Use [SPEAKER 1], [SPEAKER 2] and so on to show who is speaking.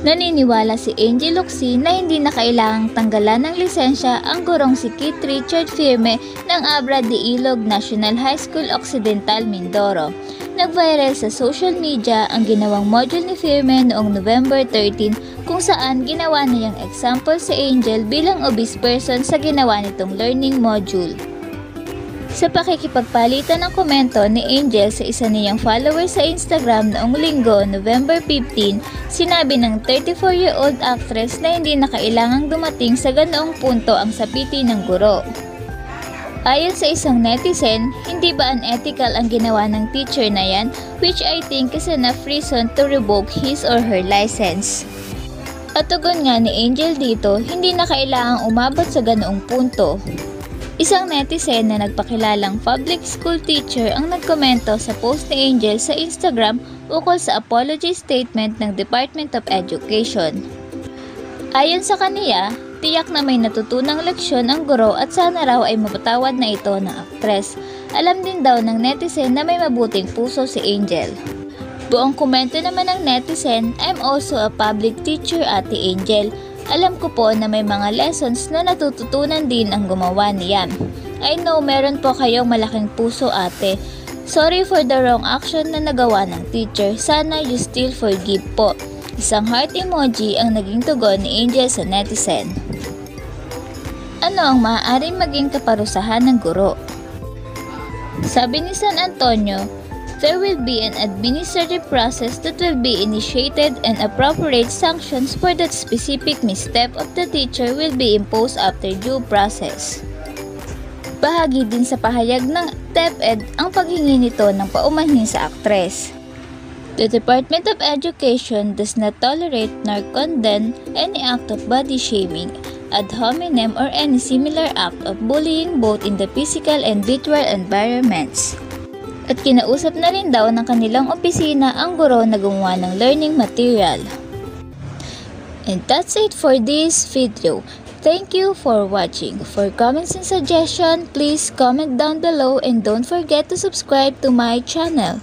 [SPEAKER 1] Naniniwala si Angel Oxy na hindi na kailangang tanggalan ng lisensya ang gurong si Kit Richard Firme ng Abra de Ilog National High School Occidental, Mindoro. Nag-viral sa social media ang ginawang module ni Firme noong November 13 kung saan ginawa niyang example si Angel bilang obese person sa ginawa nitong learning module. Sa pakikipagpalitan ng komento ni Angel sa isa niyang follower sa Instagram noong linggo, November 15, sinabi ng 34-year-old actress na hindi na kailangang dumating sa ganoong punto ang sapiti ng guro. Ayon sa isang netizen, hindi ba unethical ang ginawa ng teacher na yan which I think is enough reason to revoke his or her license. At tugon nga ni Angel dito, hindi na kailangang umabot sa ganoong punto. Isang netizen na nagpakilalang public school teacher ang nagkomento sa post ni Angel sa Instagram ukol sa apology statement ng Department of Education. Ayon sa kaniya, tiyak na may natutunang leksyon ang guro at sana raw ay mapatawad na ito ng aktres. Alam din daw ng netizen na may mabuting puso si Angel. Buong komento naman ng netizen, I'm also a public teacher, Ate Angel. Alam ko po na may mga lessons na natututunan din ang gumawa niyan. I know meron po kayong malaking puso ate. Sorry for the wrong action na nagawa ng teacher. Sana you still forgive po. Isang heart emoji ang naging tugon ni Angel sa netizen. Ano ang maaaring maging kaparusahan ng guro? Sabi ni San Antonio, there will be an administrative process that will be initiated and appropriate sanctions for that specific misstep of the teacher will be imposed after due process. Bahagi din sa pahayag ng DepEd ang paghingi nito ng paumanhin sa aktres. The Department of Education does not tolerate nor condemn any act of body shaming, ad hominem or any similar act of bullying both in the physical and virtual environments at kinausap na rin daw ng kanilang opisina ang guro na gumawa ng learning material. And that's it for this video. Thank you for watching. For comments and suggestions, please comment down below and don't forget to subscribe to my channel.